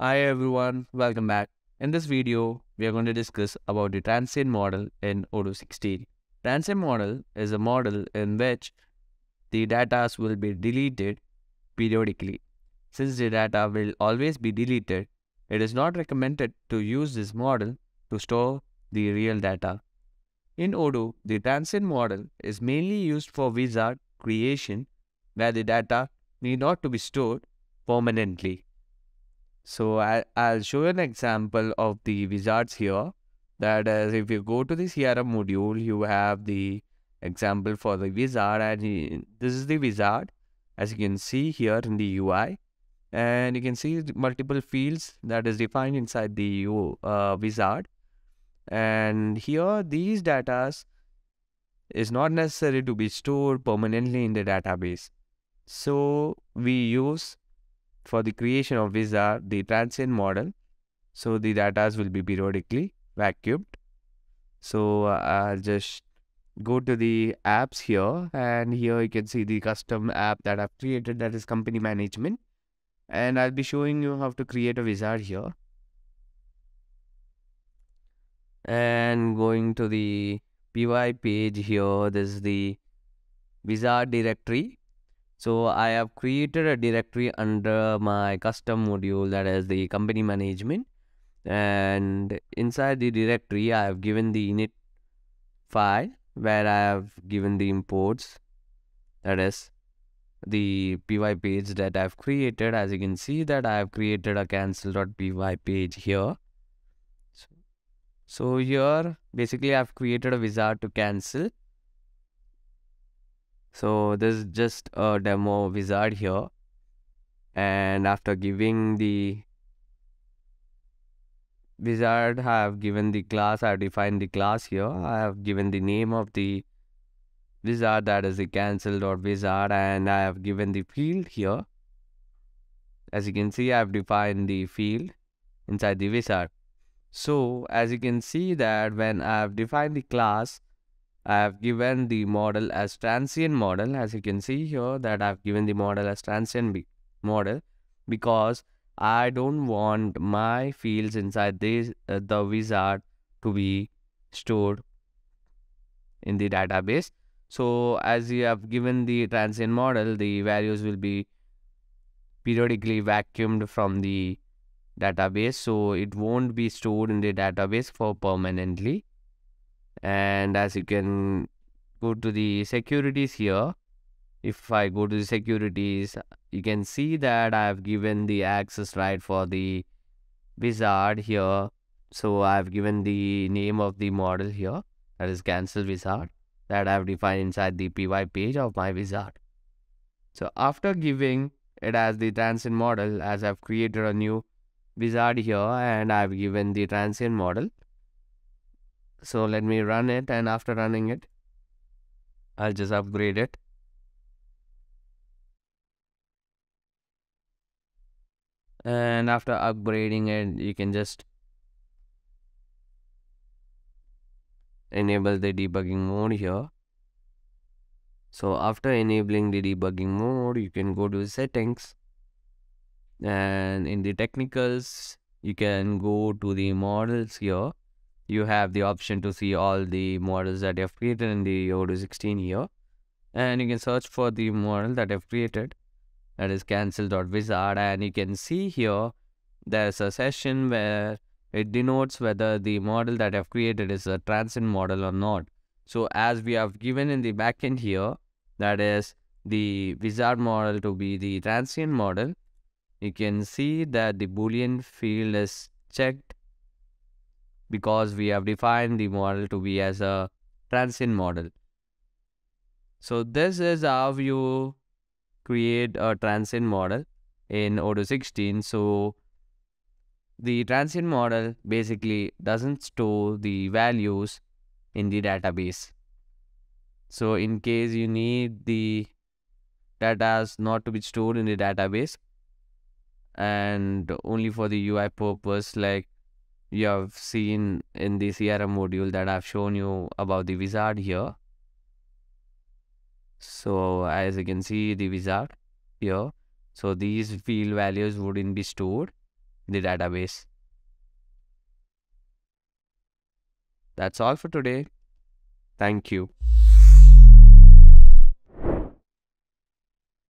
Hi everyone, welcome back. In this video, we are going to discuss about the transient model in Odoo 16. Transient model is a model in which the data will be deleted periodically. Since the data will always be deleted, it is not recommended to use this model to store the real data. In Odoo, the transient model is mainly used for wizard creation where the data need not to be stored permanently. So I, I'll show you an example of the wizards here. That is, if you go to the CRM module, you have the example for the wizard and this is the wizard as you can see here in the UI and you can see multiple fields that is defined inside the uh, wizard and here these data is not necessary to be stored permanently in the database so we use for the creation of wizard the transient model. So the data will be periodically vacuumed. So i'll just go to the apps here and here you can see the custom app that I've created that is company management. And I'll be showing you how to create a wizard here. And going to the py page here this is the wizard directory so I have created a directory under my custom module that is the company management. And inside the directory I have given the init file where I have given the imports that is the py page that I've created. As you can see that I have created a cancel.py page here. So, so here basically I've created a wizard to cancel so this is just a demo wizard here. And after giving the wizard I have given the class I have defined the class here. I have given the name of the wizard that is the cancel wizard and I have given the field here. As you can see I have defined the field inside the wizard. So as you can see that when I have defined the class I have given the model as transient model as you can see here that I have given the model as transient model because I don't want my fields inside this uh, the wizard to be stored in the database. So as you have given the transient model, the values will be periodically vacuumed from the database. So it won't be stored in the database for permanently. And as you can go to the securities here, if I go to the securities, you can see that I have given the access right for the wizard here. So I have given the name of the model here, that is cancel wizard, that I have defined inside the py page of my wizard. So after giving it as the transient model, as I've created a new wizard here and I've given the transient model. So let me run it and after running it, I'll just upgrade it. and after upgrading it you can just enable the debugging mode here. So after enabling the debugging mode you can go to settings. And in the technicals you can go to the models here you have the option to see all the models that you have created in the Odoo 16 here. And you can search for the model that I've created. That is cancel.wizard and you can see here there's a session where it denotes whether the model that I've created is a transient model or not. So as we have given in the backend here, that is the wizard model to be the transient model, you can see that the boolean field is checked because we have defined the model to be as a transient model. So this is how you create a transient model in Odoo 16. So the transient model basically doesn't store the values in the database. So in case you need the data not to be stored in the database and only for the UI purpose like you have seen in the CRM module that I've shown you about the wizard here. So as you can see the wizard here. So these field values wouldn't be stored in the database. That's all for today. Thank you.